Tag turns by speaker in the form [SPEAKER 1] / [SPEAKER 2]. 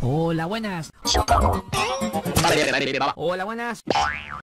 [SPEAKER 1] Hola, buenas. Hola, buenas.